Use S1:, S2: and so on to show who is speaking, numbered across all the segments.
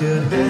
S1: should have.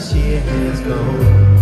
S1: she is gone.